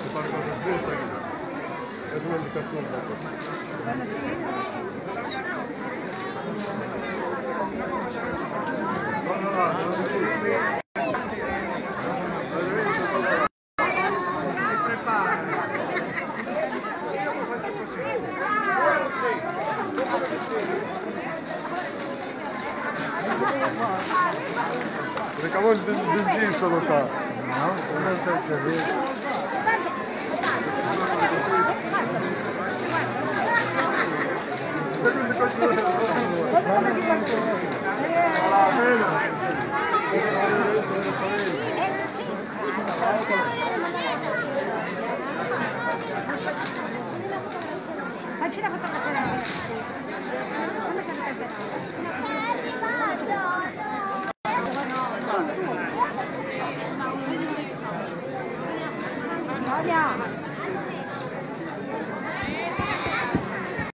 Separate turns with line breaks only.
è stato colorato di Non fanno manco una
Se fare cosa giusta, da questo. Recavò il benzino solo qua. No, non c'è che vedere.
Facci la fotografia. 好点。